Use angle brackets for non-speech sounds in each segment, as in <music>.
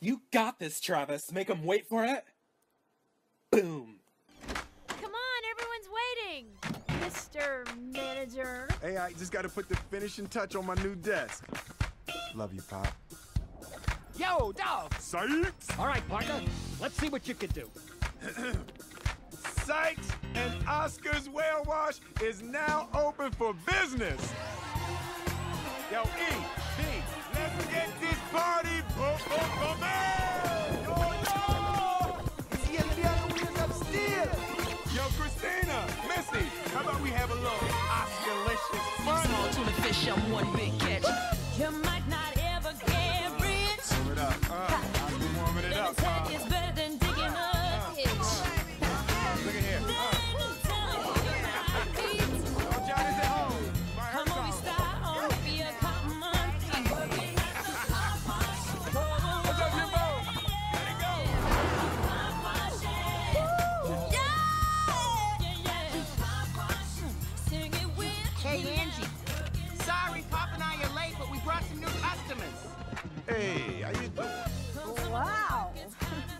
You got this, Travis. Make him wait for it. Boom. Come on, everyone's waiting. Mr. Manager. Hey, I just gotta put the finishing touch on my new desk. Love you, Pop. Yo, dog! Sykes! All right, partner. Let's see what you can do. <clears throat> Sykes and Oscar's Whale Wash is now open for business. Yo, E, B, get this party boom, boom, boom, Yo, Hey, Angie. Sorry, Pop and I are late, but we brought some new customers. Hey, how you doing? Wow.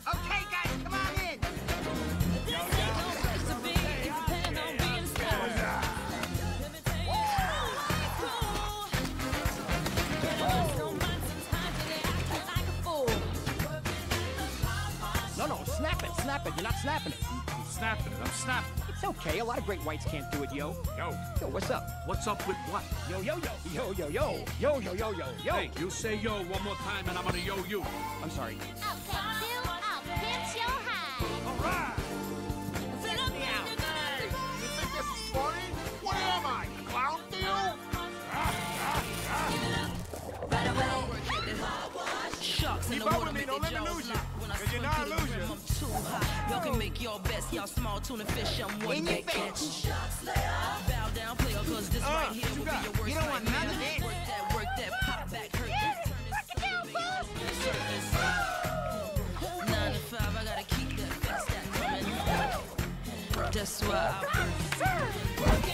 Okay, guys, come on in. No, no, snap it, snap it. You're not snapping it. I'm snapping it. I'm snapping it. It's okay. A lot of great whites can't do it, yo. Yo, Yo, what's up? what's up with what? Yo, yo, yo. Yo, yo, yo. Yo, yo, yo, yo, yo. Hey, you say yo one more time and I'm gonna yo you. I'm sorry. I'll Keep up with me, don't let me lose you. lock. When I Cause you're not losing. rim, I'm too high. Y'all can make your best, y'all small tuna fish, I'm one In your big catch. face. Bow down, player, cause this Uh, right here will be your worst You don't want none of. Work that, work that, pop back, hurt this. Nine to five, I gotta keep that fast coming. That's why I Come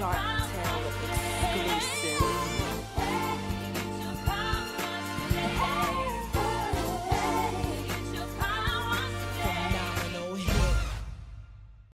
sharp.